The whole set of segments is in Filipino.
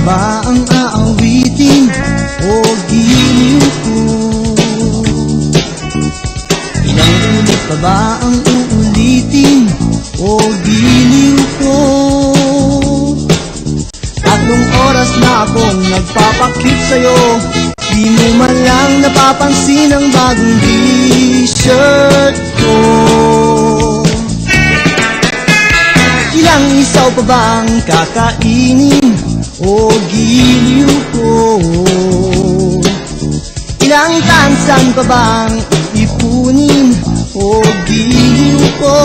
ba ang aawitin o giliw ko? Ilang ulit pa ba ang uulitin o giliw ko? Tatlong oras na akong nagpapakit sa'yo Di mo man lang napapansin ang bagong t-shirt ko Ilang isaw pa bang kakainin o giliw ko? Ilang tansan pa bang ipunin o giliw ko?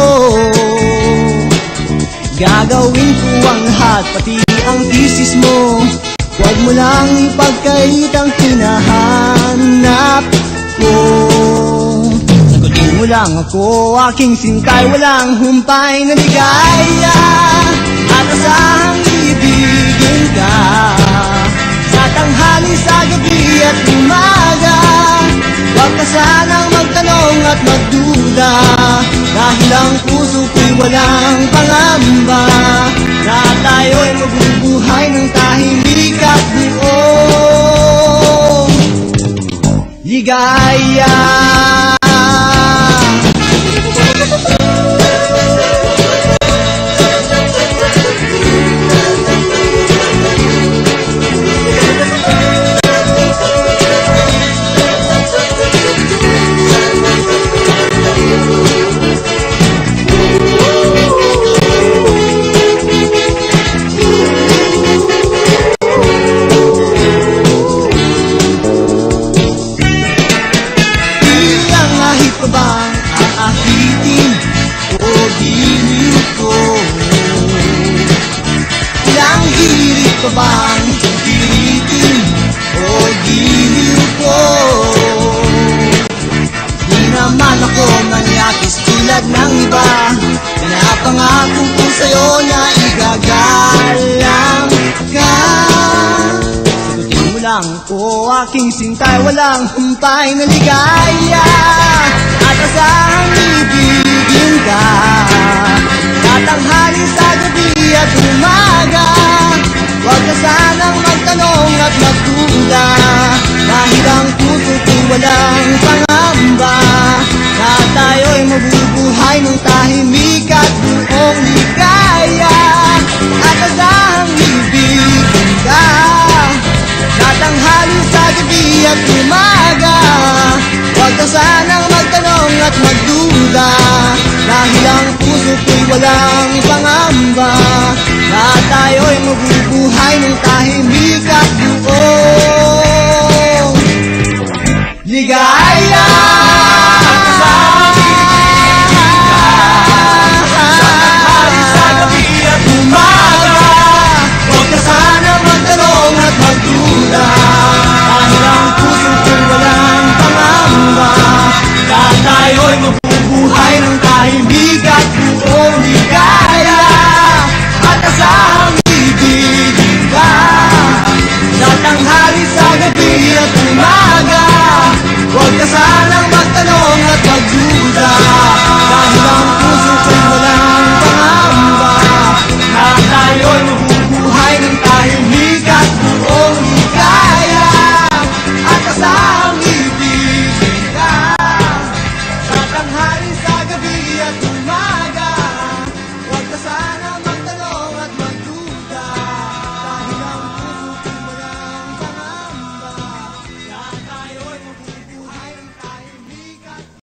Gagawin ko ang lahat pati ang thesis mo Huwag mo lang ipagkait ang hinahanap ko Sagutin mo lang ako, aking sintay Walang humpay na ligaya Huwag ka sanang magtanong at magduda Dahil ang puso ko'y walang pangamba. Na tayo'y mabubuhay ng tahimik at buong Ligaya hirit pa bang pipilitin o giliw ko? Di naman ako manyakis ng iba. Pinapangako ko sa'yo na igagalang ka. Sagutin mo lang ako, aking sintay Walang humpay na ligaya. At asahang ibigin ka. Tatanghali sa magduda Dahil ang puso ko'y walang pangamba. Na tayo'y mabubuhay ng tahimik